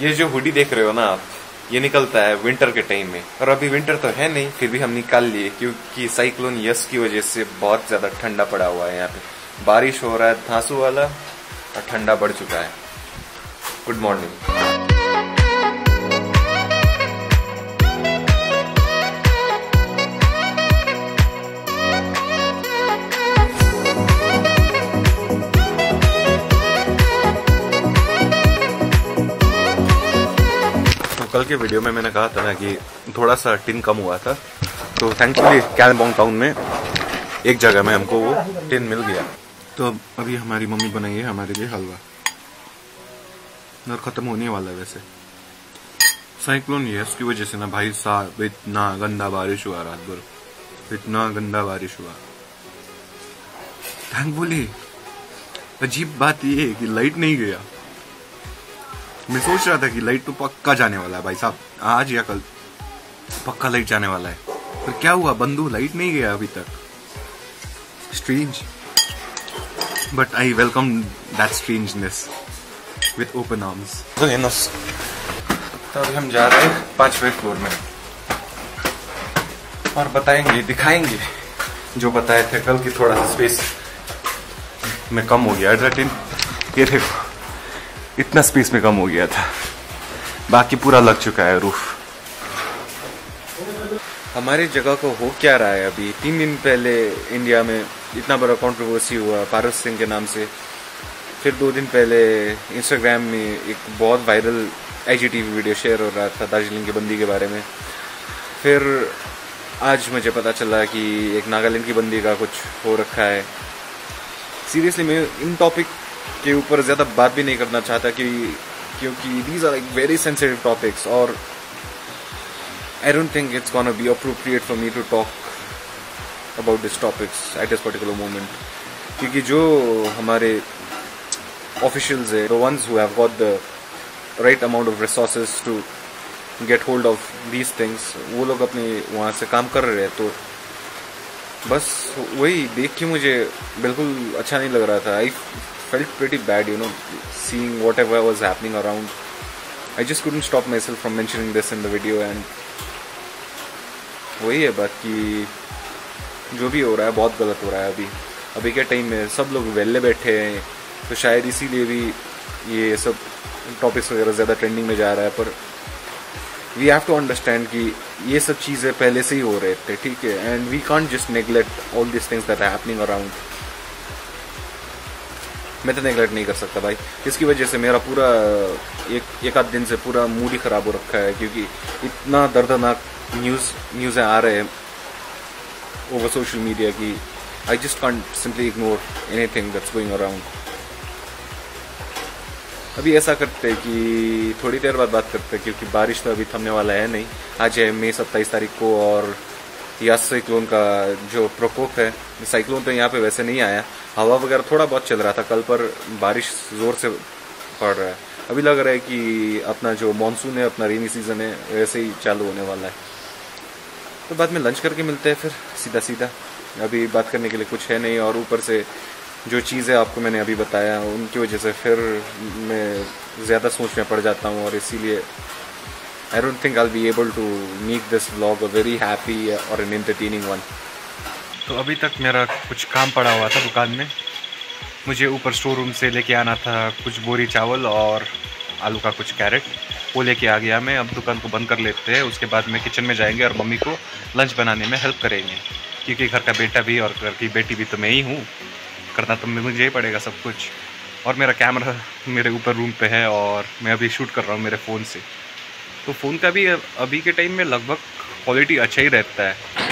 ये जो हुडी देख रहे हो ना आप, ये निकलता है विंटर के टाइम में। और अभी विंटर तो है नहीं, फिर भी हम निकाल लिए, क्योंकि साइक्लोन यस की वजह से बहुत ज़्यादा ठंडा पड़ा हुआ है यहाँ पे। बारिश हो रहा है, धांसू वाला, और ठंडा बढ़ चुका है। गुड मॉर्निंग कल के वीडियो में मैंने कहा था ना कि थोड़ा सा टिन कम हुआ था तो थैंकफुली कैलबोंग टाउन में एक जगह में हमको वो टिन मिल गया। तो अभी हमारी मम्मी बनाई है हमारे लिए हलवा। और ख़त्म होने वाला है वैसे। साइक्लोन ये उसकी वजह से ना भाई साहब इतना गंदा बारिश हुआ रात भर। इतना गंदा बारिश हुआ। थैंकफुली अजीब बात ये है कि लाइट नहीं गया। मैं सोच रहा था कि लाइट तो पक्का जाने वाला है भाई साहब। आज या कल। पक्का लाइट जाने वाला है। पर क्या हुआ? बंधु लाइट नहीं गया अभी तक। Strange but I welcome that strangeness with open arms तो अभी हम जा रहे हैं पांचवे फ्लोर में। और बताएँगे, दिखाएँगे जो बताए थे कल की थोड़ा सा स्पेस में कम हो गया। एड्रेटिन ये देखो। इतना स्पेस में कम हो गया था। बाकी पूरा लग चुका है, रूफ। हमारी जगह को हो क्या रहा है अभी? तीन दिन पहले इंडिया में इतना बड़ा कंट्रोवर्सी हुआ पारस सिंह के नाम से। फिर दो दिन पहले इंस्टाग्राम में एक बहुत वायरल आई वीडियो शेयर हो रहा था दार्जिलिंग की बंदी के बारे में। फिर आज मुझे पता चला कि एक नागालैंड की बंदी का कुछ हो रखा है। सीरियसली मैं इन टॉपिक के ऊपर ज़्यादा बात भी नहीं करना चाहता कि, क्योंकि these are like very sensitive topics और I don't think it's gonna be appropriate for me to talk about this topics at this particular moment क्योंकि जो हमारे ऑफिशियल्स है the ones who have got the right amount of resources to get hold of these things वो लोग अपने वहाँ से काम कर रहे हैं तो बस वही देख के मुझे बिल्कुल अच्छा नहीं लग रहा था। आई felt pretty bad, you know, seeing whatever was happening around. I just couldn't stop myself from mentioning this in the video and वही है बात कि जो भी हो रहा है बहुत गलत हो रहा है अभी। अभी के टाइम में सब लोग वेले बैठे हैं तो शायद इसीलिए भी ये सब टॉपिक्स वगैरह ज़्यादा ट्रेंडिंग में जा रहा है पर वी हैव टू अंडरस्टैंड कि ये सब चीज़ें पहले से ही हो रहे थे ठीक है? And we can't just neglect all this things that happening around मैं तो नेगलेक्ट नहीं कर सकता भाई। इसकी वजह से मेरा पूरा, एक एक आध दिन से पूरा मूड ही ख़राब हो रखा है, क्योंकि इतना दर्दनाक न्यूज़ न्यूज़ें आ रहे हैं ओवर सोशल मीडिया की। I just can't simply ignore anything that's going around अभी ऐसा करते हैं कि थोड़ी देर बाद बात करते हैं, क्योंकि बारिश तो अभी थमने वाला है नहीं। आज है मई सत्ताईस तारीख को और यास साइक्लोन का जो प्रकोप है, साइक्लोन तो यहाँ पे वैसे नहीं आया। हवा वगैरह थोड़ा बहुत चल रहा था, कल पर बारिश ज़ोर से पड़ रहा है। अभी लग रहा है कि अपना जो मानसून है, अपना रेनी सीज़न है, वैसे ही चालू होने वाला है। तो बाद में लंच करके मिलते हैं फिर सीधा सीधा अभी बात करने के लिए कुछ है नहीं, और ऊपर से जो चीज़ें आपको मैंने अभी बताया, उनकी वजह से फिर मैं ज़्यादा सोच में पड़ जाता हूँ, और इसीलिए I don't think I be able to make this vlog a very happy और एन एंटरटेनिंग वन तो अभी तक मेरा कुछ काम पड़ा हुआ था दुकान में। मुझे ऊपर स्टोर रूम से लेके आना था कुछ बोरी चावल और आलू का कुछ कैरेट वो लेके आ गया मैं। अब दुकान को बंद कर लेते हैं। उसके बाद में किचन में जाएँगे और मम्मी को लंच बनाने में हेल्प करेंगे। क्योंकि घर का बेटा भी और घर की बेटी भी तो मैं ही हूँ। करना तो मुझे ही पड़ेगा सब कुछ। और मेरा कैमरा मेरे ऊपर रूम पे है और मैं अभी शूट कर रहा हूँ मेरे फ़ोन से। तो फ़ोन का भी अभी के टाइम में लगभग क्वालिटी अच्छा ही रहता है।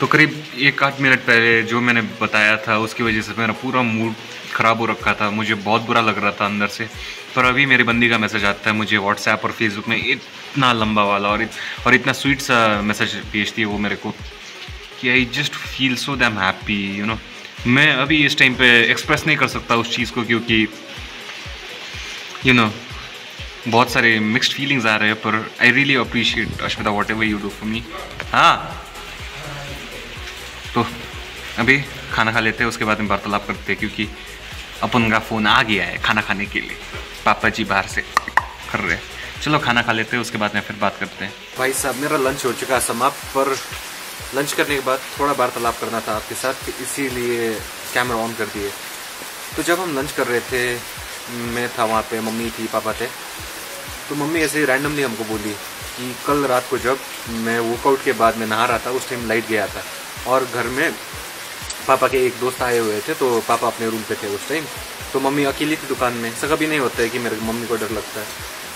तो करीब एक आध मिनट पहले जो मैंने बताया था उसकी वजह से मेरा पूरा मूड ख़राब हो रखा था। मुझे बहुत बुरा लग रहा था अंदर से। पर अभी मेरी बंदी का मैसेज आता है मुझे व्हाट्सएप और फेसबुक में इतना लंबा वाला और इत, और इतना स्वीट सा मैसेज भेजती है वो मेरे को कि I just feel so damn happy you know मैं अभी इस टाइम पे एक्सप्रेस नहीं कर सकता उस चीज़ को क्योंकि यू नो बहुत सारे मिक्सड फीलिंग्स आ रहे हैं पर I really appreciate Ashvita whatever you do for me हाँ। तो अभी खाना खा लेते हैं, उसके बाद में वार्तालाप करते हैं, क्योंकि अपन का फ़ोन आ गया है खाना खाने के लिए। पापा जी बाहर से कर रहे हैं। चलो खाना खा लेते हैं, उसके बाद में फिर बात करते हैं। भाई साहब, मेरा लंच हो चुका है समाप्त, पर लंच करने के बाद थोड़ा वार्तालाप करना था आपके साथ इसीलिए कैमरा ऑन कर दिए। तो जब हम लंच कर रहे थे, मैं था वहाँ पे, मम्मी थी, पापा थे तो मम्मी ऐसे रैंडमली हमको बोली कि कल रात को जब मैं वर्कआउट के बाद में नहा रहा था, उस टाइम लाइट गया था। और घर में पापा के एक दोस्त आए हुए थे तो पापा अपने रूम पे थे उस टाइम तो मम्मी अकेली थी दुकान में, ऐसा कभी नहीं होता है कि मेरे मम्मी को डर लगता है।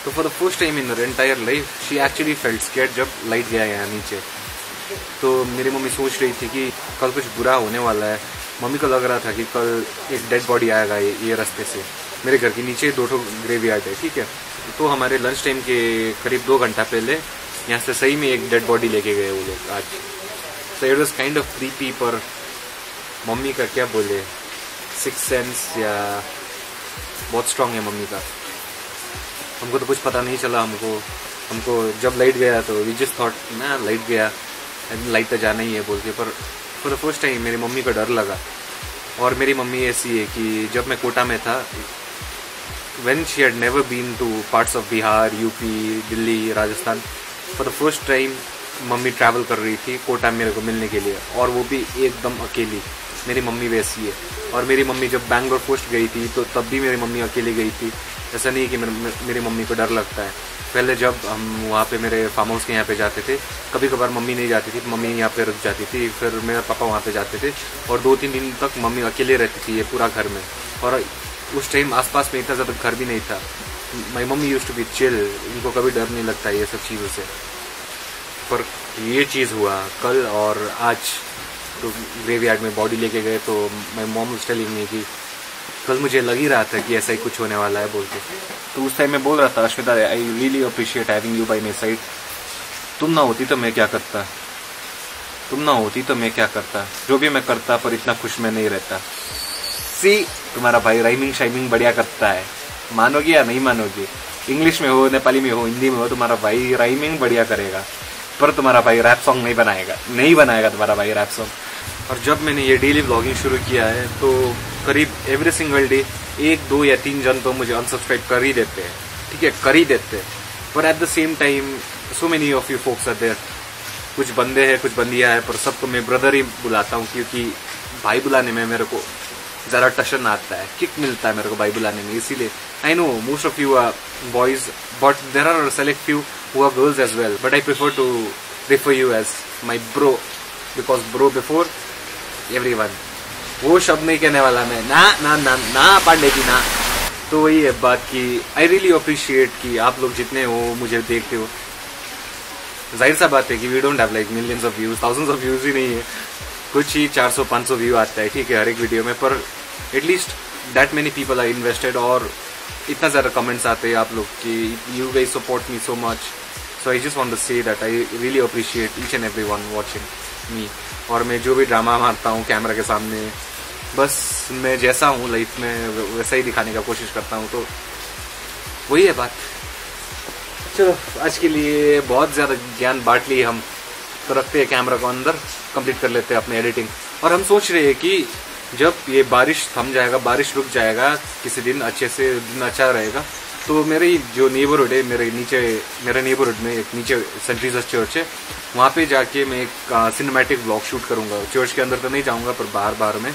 तो for the first time in entire life she actually felt scared जब लाइट गया यहाँ नीचे। तो मेरी मम्मी सोच रही थी कि कल कुछ बुरा होने वाला है। मम्मी को लग रहा था कि कल एक डेड बॉडी आएगा ये ये रास्ते से। मेरे घर के नीचे दो ठो ग्रेव यार्ड है, ठीक है? तो हमारे लंच टाइम के करीब दो घंटा पहले यहाँ से सही में एक डेड बॉडी लेके गए वो लोग आज। So it was kind of creepy पर मम्मी का क्या बोले? सिक्स सेंस या बहुत स्ट्रांग है मम्मी का। हमको तो कुछ पता नहीं चला हमको। हमको जब लाइट गया तो वी जस्ट थॉट ना लाइट गया। लाइट तो जाना ही है बोल के पर फॉर द फ़र्स्ट टाइम मेरी मम्मी को डर लगा। और मेरी मम्मी ऐसी है कि जब मैं कोटा में था when she had never been to parts of Bihar UP Delhi Rajasthan for the first time mummy travel कर रही थी कोटा मेरे को मिलने के लिए और वो भी एकदम अकेली। मेरी मम्मी वैसी है। और मेरी मम्मी जब बैंगलोर पोस्ट गई थी तो तब भी मेरी मम्मी अकेली गई थी। ऐसा नहीं कि मेरी मम्मी को डर लगता है। पहले जब हम वहाँ पे मेरे फार्म हाउस के यहाँ पे जाते थे कभी कभार मम्मी नहीं जाती थी, मम्मी यहाँ पे रुक जाती थी, फिर मेरे पापा वहाँ पे जाते थे और दो तीन दिन तक मम्मी अकेले रहती थी ये पूरा घर में। और उस टाइम आसपास में इतना ज़्यादा घर भी नहीं था। My mummy use to be chill इनको कभी डर नहीं लगता ये सब चीज़ों से। पर ये चीज़ हुआ। कल और आज तो ग्रेव यार्ड में बॉडी लेके गए तो मैं मॉम टेलिंग नहीं कि कल मुझे लग ही रहा था कि ऐसा ही कुछ होने वाला है बोल के। तो उस टाइम मैं बोल रहा था, Ashvita I really appreciate having you by my side तुम ना होती तो मैं क्या करता? तुम ना होती तो मैं क्या करता? जो भी मैं करता, पर इतना खुश मैं नहीं रहता। सी तुम्हारा भाई राइमिंग शाइमिंग बढ़िया करता है। मानोगे या नहीं मानोगे? इंग्लिश में हो, नेपाली में हो, हिंदी में हो, तुम्हारा भाई राइमिंग बढ़िया करेगा। पर तुम्हारा भाई रैप सॉन्ग नहीं बनाएगा नहीं बनाएगा तुम्हारा भाई रैप सॉन्ग और जब मैंने ये डेली ब्लॉगिंग शुरू किया है तो करीब एवरी सिंगल डे एक, दो या तीन जन तो मुझे अनसब्सक्राइब कर ही देते हैं। ठीक है, कर ही देते हैं। पर at the same time so many of you folks are there कुछ बंदे हैं, कुछ बंदियाँ हैं, पर सबको मैं ब्रदर ही बुलाता हूँ, क्योंकि भाई बुलाने में मेरे को ज़्यादा टशन आता है। किक मिलता है मेरे को भाई बुलाने में, इसीलिए। I know most of you are boys but there are select few are girls as well but I prefer to refer you as my bro because bro before everyone वो शब्द नहीं कहने वाला मैं। ना ना ना ना, पांडे जी, ना। तो वही है बात की आई रियली अप्रिशिएट कि आप लोग जितने हो, मुझे देखते हो। ज़ाहिर सा बात है कि we don't have like millions of views thousands of views ही नहीं है। कुछ ही 400 500 व्यू आता है, ठीक है, हर एक वीडियो में, पर at least that many people are invested और इतना ज़्यादा कमेंट्स आते हैं आप लोग कि you guys support me so much so I just want to say that I really appreciate each and every one watching me और मैं जो भी ड्रामा मारता हूँ कैमरा के सामने, बस मैं जैसा हूँ लाइफ में वैसा ही दिखाने का कोशिश करता हूँ तो वही है बात। चलो, आज के लिए बहुत ज़्यादा ज्ञान बांट लिए हम। तो रखते हैं कैमरा को अंदर कंप्लीट कर लेते हैं अपने एडिटिंग और हम सोच रहे हैं कि जब ये बारिश थम जाएगा, बारिश रुक जाएगा, किसी दिन अच्छे से, दिन अच्छा रहेगा तो मेरे जो नेबरहुड है, मेरे नीचे, मेरे नेबरहुड में एक नीचे सेंट चर्च है, वहाँ पे जाके मैं एक सिनेमैटिक ब्लॉग शूट करूँगा। चर्च के अंदर तो नहीं जाऊँगा, पर बाहर बाहर में।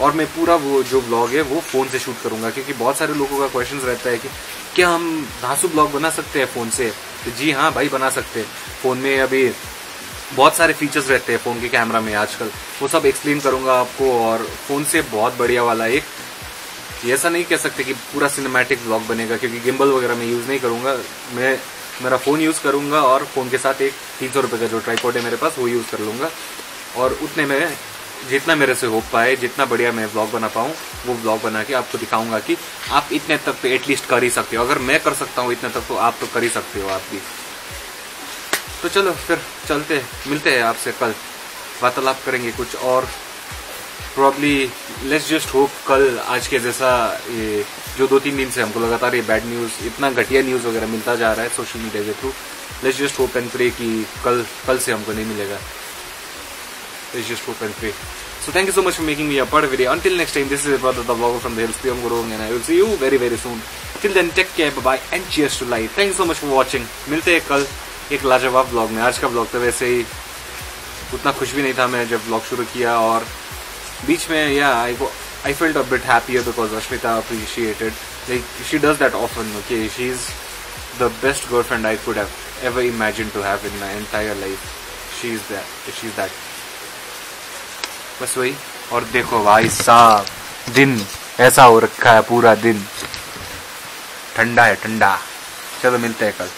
और मैं पूरा वो, जो ब्लॉग है, वो फ़ोन से शूट करूँगा, क्योंकि बहुत सारे लोगों का क्वेश्चन रहता है कि, क्या हम धासु ब्लॉग बना सकते हैं फ़ोन से? तो जी हाँ भाई बना सकते हैं। फ़ोन में अभी बहुत सारे फीचर्स रहते हैं फ़ोन के कैमरा में आजकल। वो सब एक्सप्लेन करूँगा आपको और फ़ोन से बहुत बढ़िया वाला एक ऐसा नहीं कह सकते कि पूरा सिनेमैटिक ब्लॉग बनेगा, क्योंकि गिम्बल वगैरह मैं यूज़ नहीं करूँगा। मैं, मेरा फ़ोन यूज़ करूँगा और फ़ोन के साथ एक तीन सौ रुपये का जो ट्राईपोर्ट है मेरे पास, वो यूज़ कर लूँगा। और उतने में, जितना मेरे से हो पाए, जितना बढ़िया मैं ब्लॉग बना पाऊँ, वो ब्लॉग बना के आपको दिखाऊँगा कि आप इतने तक तो एटलीस्ट कर ही सकते हो। अगर मैं कर सकता हूँ इतने तक तो आप तो कर ही सकते हो आप भी। तो चलो फिर चलते हैं। मिलते हैं आपसे कल। वार्तालाप करेंगे कुछ और। प्रॉब्ली लेट्स जस्ट होप कल आज के जैसा ये जो दो तीन दिन से हमको लगातार ये बैड न्यूज़ इतना घटिया न्यूज़ वगैरह मिलता जा रहा है सोशल मीडिया के through let's just hope and pray कि कल कल से हमको नहीं मिलेगा। Let's just hope and pray so thank you so much for making me upper very until next time this is about the blog from the hills PM grow and I will see you very very soon till then take care bye and cheers to life thank you so much for watching मिलते हैं कल। एक लाजवाब blog में। आज का blog तो वैसे ही उतना खुश भी नहीं था मैं जब ब्लॉग शुरू किया और बीच में या I I feeled a happy because Ashmita appreciated like she does that often okay she is the best girlfriend I could ever imagine to have in my entire life she is that she is that बस वही। और देखो भाई साहब, दिन ऐसा हो रखा है, पूरा दिन। ठंडा है, ठंडा। चलो मिलते हैं कल।